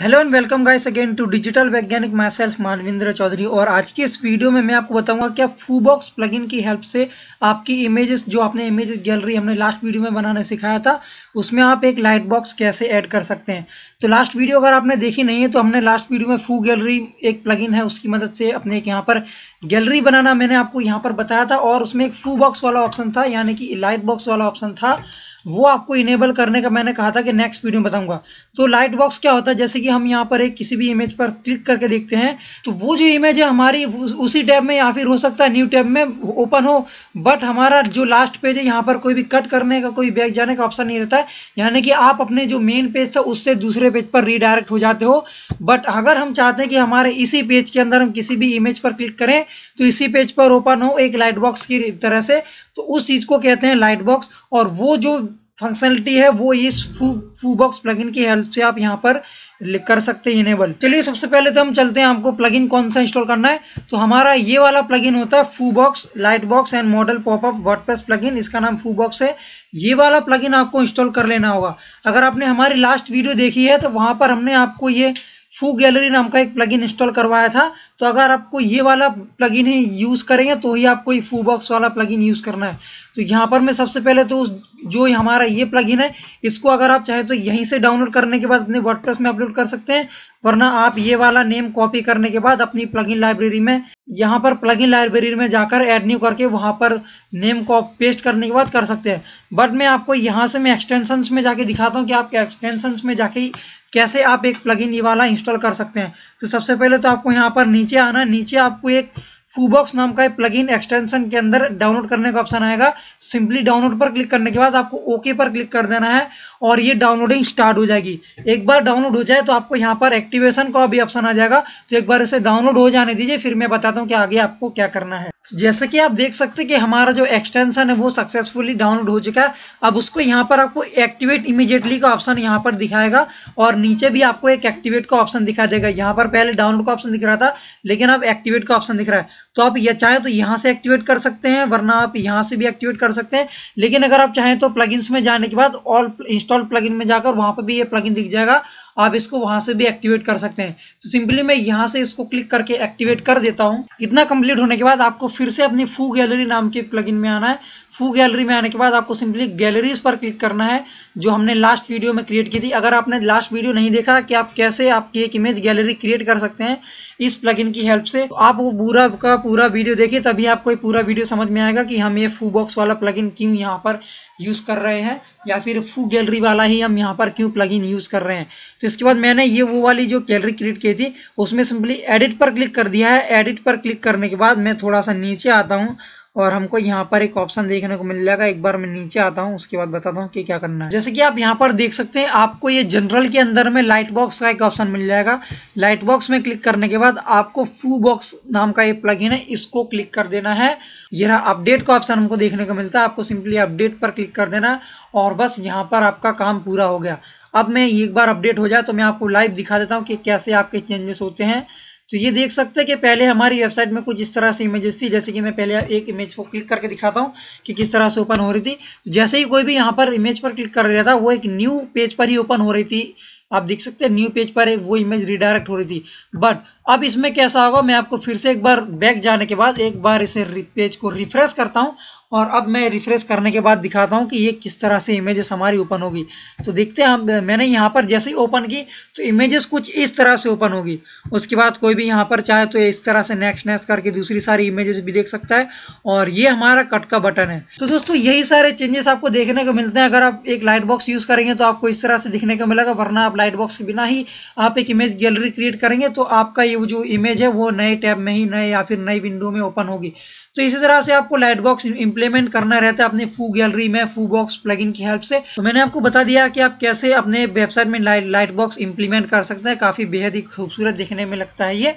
Hello and welcome guys again to digital Vaigyanik myself मानविंद्र Chaudhary और आज की इस वीडियो में मैं आपको बताऊँगा कि आप फूबॉक्स प्लगइन की हेल्प से आपकी इमेजेस जो आपने इमेज गैलरी हमने लास्ट वीडियो में बनाने सिखाया था, उसमें आप एक लाइट बॉक्स कैसे ऐड कर सकते हैं। तो लास्ट वीडियो अगर आपने देखी नहीं है तो हमने लास्ट वीडियो में फू गैलरी एक प्लगइन है, उसकी मदद से अपने एक यहाँ पर गैलरी बनाना मैंने आपको यहाँ पर बताया था और उसमें एक फू बॉक्स वाला ऑप्शन था, यानी कि लाइट बॉक्स वाला ऑप्शन था। वो आपको इनेबल करने का मैंने कहा था कि नेक्स्ट वीडियो में बताऊँगा। तो लाइट बॉक्स क्या होता है? जैसे कि हम यहाँ पर एक किसी भी इमेज पर क्लिक करके देखते हैं तो वो जो इमेज है हमारी उसी टैब में या फिर हो सकता है न्यू टैब में ओपन हो बट हमारा जो लास्ट पेज है, यहाँ पर कोई भी कट करने का, कोई बैक जाने का ऑप्शन नहीं रहता है। यानी कि आप अपने जो मेन पेज था, उससे दूसरे पेज पर रीडायरेक्ट हो जाते हो। बट अगर हम चाहते हैं कि हमारे इसी पेज के अंदर हम किसी भी इमेज पर क्लिक करें तो इसी पेज पर ओपन हो एक लाइट बॉक्स की तरह से तो उस चीज़ को कहते हैं लाइट बॉक्स और वो जो फंक्शनलिटी है, वो इस फू बॉक्स प्लगइन की हेल्प से आप यहाँ पर कर सकते हैं इनेबल चलिए सबसे पहले तो हम चलते हैं, आपको प्लगइन कौन सा इंस्टॉल करना है? तो हमारा ये वाला प्लगइन होता है FooBox lightbox and modal popup WordPress plugin इसका नाम फू बॉक्स है। ये वाला प्लगइन आपको इंस्टॉल कर लेना होगा। अगर आपने हमारी लास्ट वीडियो देखी है तो वहाँ पर हमने आपको ये फू गैलरी नाम का एक प्लगइन इंस्टॉल करवाया था। तो अगर आपको ये वाला प्लगइन ही यूज़ करेंगे तो ही आपको ये फू बॉक्स वाला प्लगइन यूज़ करना है। तो यहाँ पर मैं सबसे पहले तो उस जो हमारा ये प्लगइन है, इसको अगर आप चाहें तो यहीं से डाउनलोड करने के बाद अपने वर्डप्रेस में अपलोड कर सकते हैं। वरना आप ये वाला नेम कॉपी करने के बाद अपनी प्लगइन लाइब्रेरी में, यहाँ पर प्लगइन लाइब्रेरी में जाकर एड न्यू करके वहाँ पर नेम को पेस्ट करने के बाद कर सकते हैं। बट मैं आपको यहाँ से मैं एक्सटेंशन में जाके दिखाता हूँ कि आप एक्सटेंशन में जाके कैसे आप एक प्लगइन ये वाला इंस्टॉल कर सकते हैं। तो सबसे पहले तो आपको यहाँ पर नीचे आना नीचे आपको एक फूबॉक्स नाम का प्लगइन एक्सटेंशन के अंदर डाउनलोड करने का ऑप्शन आएगा। सिंपली डाउनलोड पर क्लिक करने के बाद आपको ओके पर क्लिक कर देना है और ये डाउनलोडिंग स्टार्ट हो जाएगी। एक बार डाउनलोड हो जाए तो आपको यहाँ पर एक्टिवेशन का भी ऑप्शन आ जाएगा। तो एक बार इसे डाउनलोड हो जाने दीजिए, फिर मैं बताता हूँ कि आगे आपको क्या करना है। जैसे कि आप देख सकते हैं कि हमारा जो एक्सटेंशन है वो सक्सेसफुली डाउनलोड हो चुका है। अब उसको यहाँ पर आपको एक्टिवेट इमीडिएटली का ऑप्शन यहाँ पर दिखाएगा और नीचे भी आपको एक एक्टिवेट का ऑप्शन दिखा देगा। यहाँ पर पहले डाउनलोड का ऑप्शन दिख रहा था, लेकिन अब एक्टिवेट का ऑप्शन दिख रहा है। तो आप यह चाहें तो यहाँ से एक्टिवेट कर सकते हैं, वरना आप यहाँ से भी एक्टिवेट कर सकते हैं। लेकिन अगर आप चाहें तो प्लगइन्स में जाने के बाद ऑल इंस्टॉल प्लगइन में जाकर वहाँ पर भी ये प्लगइन दिख जाएगा, आप इसको वहाँ से भी एक्टिवेट कर सकते हैं। तो सिंपली मैं यहाँ से इसको क्लिक करके एक्टिवेट कर देता हूँ। इतना कंप्लीट होने के बाद आपको फिर से अपनी फू गैलरी नाम के प्लगइन में आना है। फू गैलरी में आने के बाद आपको सिंपली गैलरीज पर क्लिक करना है, जो हमने लास्ट वीडियो में क्रिएट की थी। अगर आपने लास्ट वीडियो नहीं देखा, कि आप कैसे आपकी एक इमेज गैलरी क्रिएट कर सकते हैं इस प्लगइन की हेल्प से तो आप वो पूरा का पूरा वीडियो देखिए, तभी आपको पूरा वीडियो समझ में आएगा कि हम ये फू बॉक्स वाला प्लगइन क्यों यहाँ पर यूज़ कर रहे हैं, या फिर फू गैलरी वाला ही हम यहाँ पर क्यों प्लगइन यूज़ कर रहे हैं। तो इसके बाद मैंने ये वो वाली जो गैलरी क्रिएट की थी, उसमें सिंपली एडिट पर क्लिक कर दिया है। एडिट पर क्लिक करने के बाद मैं थोड़ा सा नीचे आता हूँ और हमको यहाँ पर एक ऑप्शन देखने को मिल जाएगा। एक बार मैं नीचे आता हूँ, उसके बाद बताता हूँ कि क्या करना है। जैसे कि आप यहाँ पर देख सकते हैं, आपको ये जनरल के अंदर में लाइट बॉक्स का एक ऑप्शन मिल जाएगा। लाइट बॉक्स में क्लिक करने के बाद आपको फू बॉक्स नाम का ये प्लग है, इसको क्लिक कर देना है। यह अपडेट का ऑप्शन हमको देखने को मिलता है। आपको सिंपली अपडेट पर क्लिक कर देना और बस यहाँ पर आपका काम पूरा हो गया। अब मैं एक बार अपडेट हो जाए तो मैं आपको लाइव दिखा देता हूँ कि कैसे आपके चेंजेस होते हैं। तो ये देख सकते हैं कि पहले हमारी वेबसाइट में कुछ इस तरह से इमेजेस थी, जैसे कि मैं पहले एक इमेज को क्लिक करके दिखाता हूँ कि किस तरह से ओपन हो रही थी। तो जैसे ही कोई भी यहाँ पर इमेज पर क्लिक कर रहा था, वो एक न्यू पेज पर ही ओपन हो रही थी। आप देख सकते हैं न्यू पेज पर एक वो इमेज रिडायरेक्ट हो रही थी। बट अब इसमें कैसा होगा, मैं आपको फिर से एक बार बैक जाने के बाद एक बार इसे पेज को रिफ्रेश करता हूँ और अब मैं रिफ्रेश करने के बाद दिखाता हूँ कि ये किस तरह से इमेजेस हमारी ओपन होगी। तो देखते हैं, हम, मैंने यहाँ पर जैसे ही ओपन की तो इमेजेस कुछ इस तरह से ओपन होगी। उसके बाद कोई भी यहाँ पर चाहे तो इस तरह से नेक्स्ट नेक्स्ट करके दूसरी सारी इमेजेस भी देख सकता है। और ये हमारा कट का बटन है। तो दोस्तों, यही सारे चेंजेस आपको देखने को मिलते हैं। अगर आप एक लाइट बॉक्स यूज़ करेंगे तो आपको इस तरह से दिखने को मिलेगा, वरना आप लाइट बॉक्स के बिना ही आप एक इमेज गैलरी क्रिएट करेंगे तो आपका ये जो इमेज है, वो नए टैब में ही, नए या फिर नई विंडो में ओपन होगी। तो इसी तरह से आपको लाइट बॉक्स इंप्लीमेंट करना रहता है अपने फू गैलरी में फू बॉक्स प्लगइन की हेल्प से। तो मैंने आपको बता दिया कि आप कैसे अपने वेबसाइट में लाइट बॉक्स इंप्लीमेंट कर सकते हैं। काफ़ी बेहद ही खूबसूरत दिखने में लगता है ये।